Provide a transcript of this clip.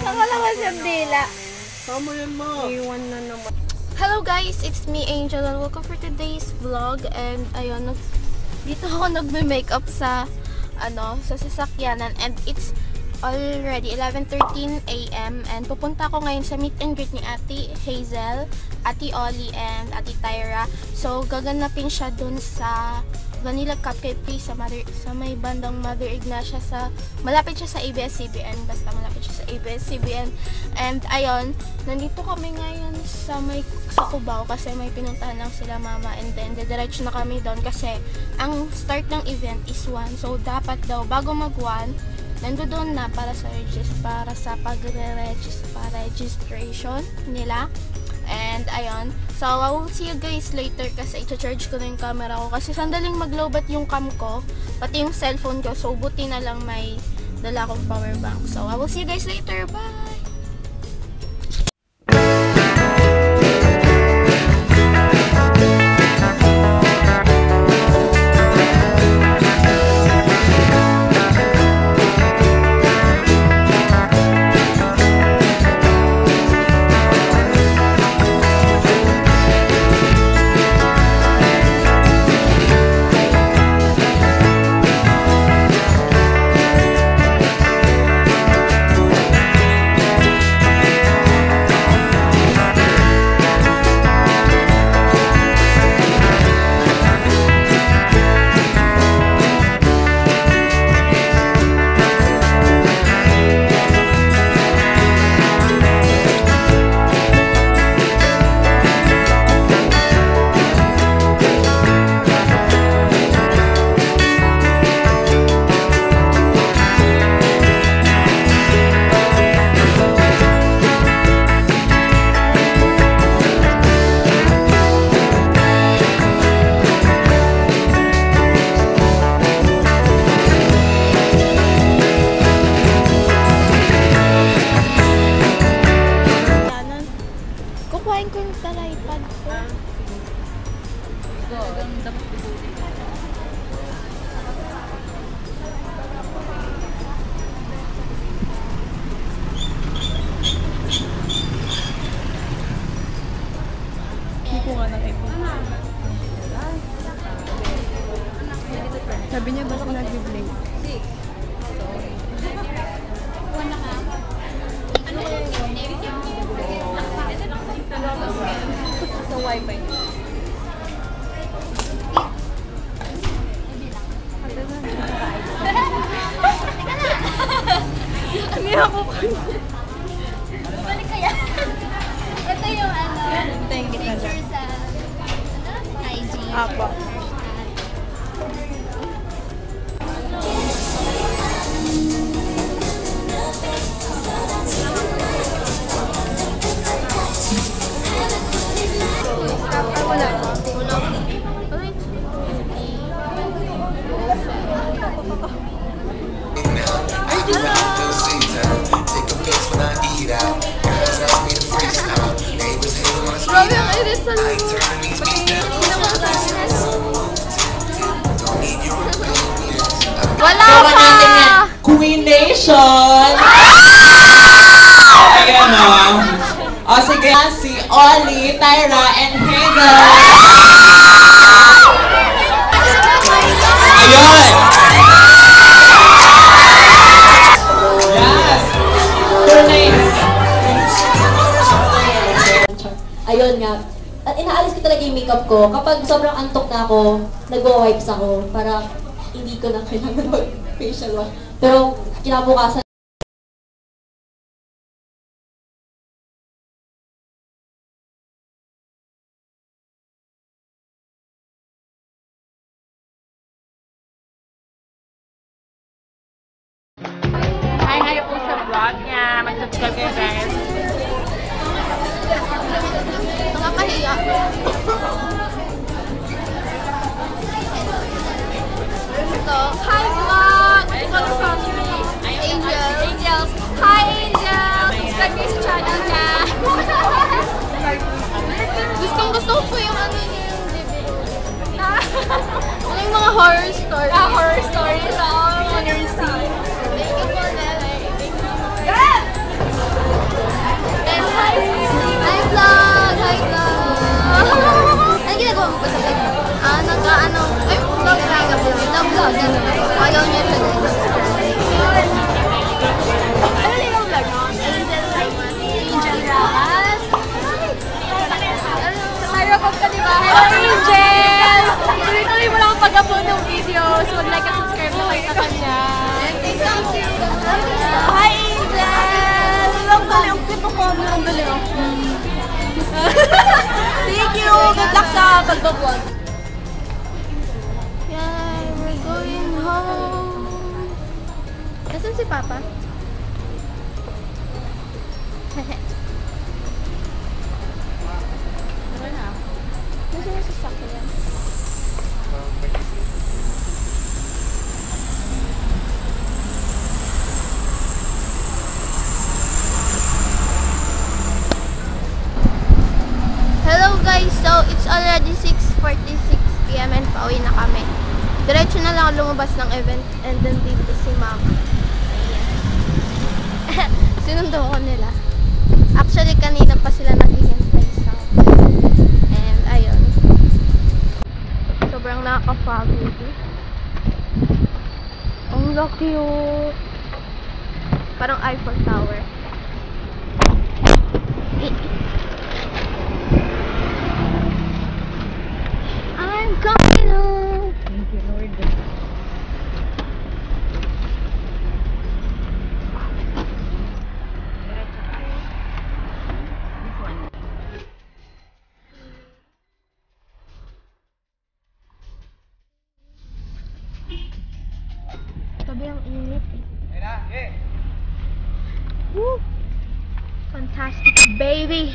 Nakalawas yung dila. Tama yan, ma. Iwan na naman. Hello guys, it's me Angel and welcome for today's vlog and ayun, nag, dito ako nagme-makeup sa ano, sa sasakyanan and it's already 11.13 a.m. and pupunta ako ngayon sa meet and greet ni Ate Hazel, Ate Ollie and Ate Tyra. So gaganapin siya dun sa Vanilla Cupcake Place sa, Mother, sa may bandang Mother Ignacia sa malapit siya sa ABS-CBN basta malapit siya sa ABS-CBN and ayun nandito kami ngayon sa may sa Cubao kasi may pinuntahan lang sila mama and then didiretso na kami doon kasi ang start ng event is 1 so dapat daw bago mag 1 nandoon na para sa regist para sa pagre-register registration nila And, ayun. So, I will see you guys later kasi i-charge ko na yung camera ko. Kasi sandaling mag-lowbat yung cam ko, pati yung cellphone ko. So, buti na lang may dala akong power bank. So, I will see you guys later. Bye! Balik kaya. Ito yung ano, Thank you na picture sa ano, IG. Apo. Grabe ang lugo. Wala pa! Queen Nation! Ayan o. O sige, si Ollie, Tyra, and Hazel. At inaalis ko talaga yung makeup ko. Kapag sobrang antok na ako, nagwa-wipes ako para hindi ko na kailangan mag-facial wash. Pero kinabukasan, mga horror stories. Ah, horror stories. Oo, mga nursing. Thank you for that. Yes! Hi vlog! Hi vlog! Ano ginagawa mo ko sa vlog? Ah, nag-ano? Ay, vlog. Nag-vlog. Ayaw niya siya. na po itong video. So, mag-like at subscribe na kayo sa kanya. Hi, Angel! Ang dali, ang cute ako. Ang dali, Thank you! Good luck sa pagbablog. Yeah, we're going home. Nasaan si Papa? Pauwi na kami. Diretso na lang lumabas ng event and then dito si Mama. Ayan. Sinundo ko nila. Actually, kanina pa sila naghihintay sa. And ayun. Sobrang nakaka-foggy. Ang laki oh. Parang Eiffel Tower. baby.